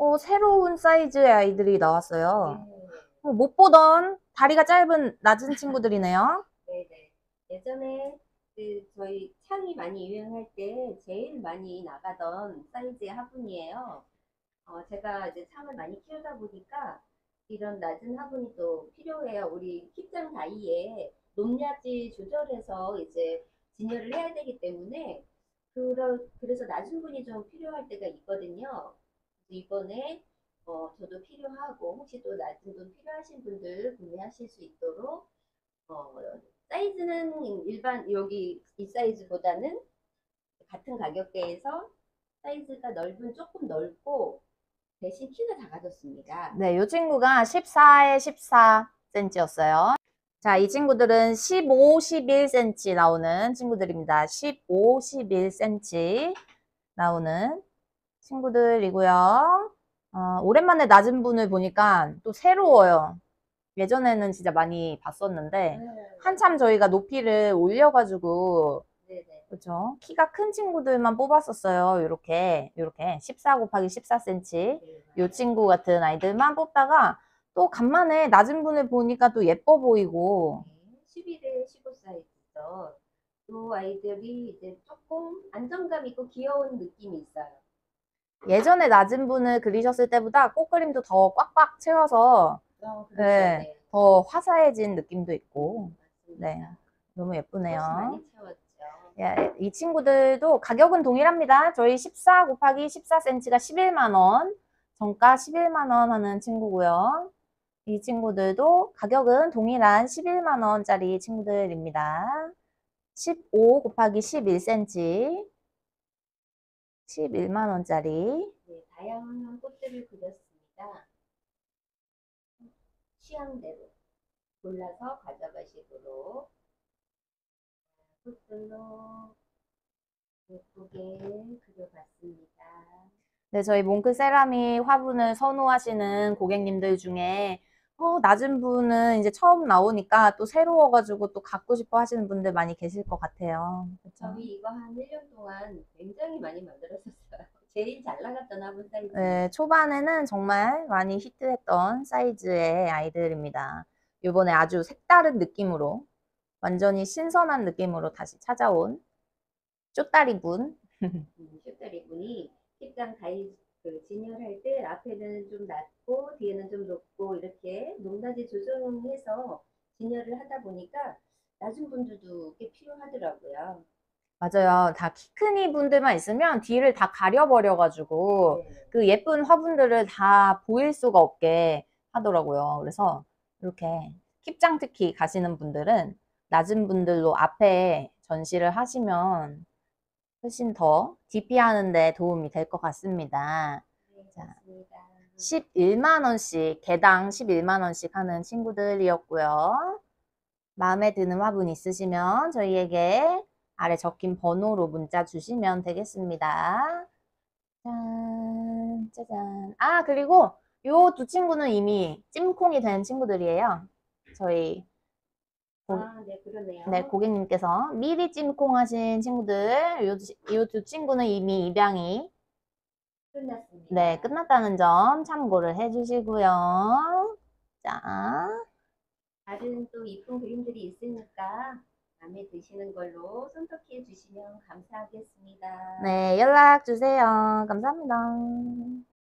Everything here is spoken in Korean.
어, 새로운 사이즈의 아이들이 나왔어요. 네. 어, 못 보던 다리가 짧은 낮은 친구들이네요. 네네. 예전에 그 저희 창이 많이 유행할 때 제일 많이 나가던 사이즈의 화분이에요. 어, 제가 이제 창을 많이 키우다 보니까 이런 낮은 화분이 또 필요해요. 우리 킵장 다이에 높낮이 조절해서 이제 진열을 해야 되기 때문에 그러, 그래서 낮은 분이 좀 필요할 때가 있거든요. 이번에 어, 저도 필요하고 혹시 또 낮은 분 필요하신 분들 구매하실 수 있도록 어, 사이즈는 일반 여기 이 사이즈보다는 같은 가격대에서 사이즈가 넓은 조금 넓고 대신 키가 작아졌습니다. 네, 이 친구가 14에 14cm였어요. 자, 이 친구들은 15, 11cm 나오는 친구들입니다. 15, 11cm 나오는 친구들이고요. 어, 오랜만에 낮은 분을 보니까 또 새로워요. 예전에는 진짜 많이 봤었는데 한참 저희가 높이를 올려가지고 네네. 그렇죠. 키가 큰 친구들만 뽑았었어요. 이렇게 이렇게 14 곱하기 14cm 요 친구 같은 아이들만 뽑다가 또 간만에 낮은 분을 보니까 또 예뻐 보이고 11에 15 사이즈죠. 이 아이들이 이제 조금 안정감 있고 귀여운 느낌이 있어요. 예전에 낮은 분을 그리셨을 때보다 꽃그림도 더 꽉꽉 채워서 어, 그렇죠. 네. 더 화사해진 느낌도 있고. 네. 너무 예쁘네요. 예, 이 친구들도 가격은 동일합니다. 저희 14 곱하기 14cm가 11만원, 정가 11만원 하는 친구고요. 이 친구들도 가격은 동일한 11만원짜리 친구들입니다. 15 곱하기 11cm, 11만 원짜리. 네, 다양한 꽃들을 그렸습니다. 취향대로 골라서 가져가시도록 꽃들로 예쁘게 그려봤습니다. 네, 저희 몽크 세라믹 화분을 선호하시는 고객님들 중에 어, 낮은 분은 이제 처음 나오니까 또 새로워가지고 또 갖고 싶어 하시는 분들 많이 계실 것 같아요. 그렇죠? 저희 이거 한 1년 동안 굉장히 많이 만들었었어요. 제일 잘 나갔던 화분 사이즈. 네, 초반에는 정말 많이 히트했던 사이즈의 아이들입니다. 이번에 아주 색다른 느낌으로 완전히 신선한 느낌으로 다시 찾아온 쪼따리 분. 음, 슈타리 분이 kit장 가위 그 진열할 때 앞에는 좀 낮고 뒤에는 좀 높고 이렇게 높낮이 조정해서 진열을 하다 보니까 낮은 분들도 꽤 필요하더라고요. 맞아요. 다키 크니 분들만 있으면 뒤를 다 가려버려가지고 네. 그 예쁜 화분들을 다 보일 수가 없게 하더라고요. 그래서 이렇게 킵장 특히 가시는 분들은 낮은 분들로 앞에 전시를 하시면 훨씬 더 DP 하는 데 도움이 될 것 같습니다. 네, 자. 맞습니다. 11만원씩, 개당 11만원씩 하는 친구들이었고요. 마음에 드는 화분 있으시면 저희에게 아래 적힌 번호로 문자 주시면 되겠습니다. 짠, 짜잔. 아, 그리고 요 두 친구는 이미 찜콩이 된 친구들이에요. 저희 아, 네, 그러네요. 네, 고객님께서 미리 찜콩 하신 친구들, 요두 친구는 이미 입양이 끝났습니다. 네, 끝났다는 점 참고를 해주시고요. 자, 다른 또 이쁜 그림들이 있으니까 마음에 드시는 걸로 선택해 주시면 감사하겠습니다. 네, 연락 주세요. 감사합니다.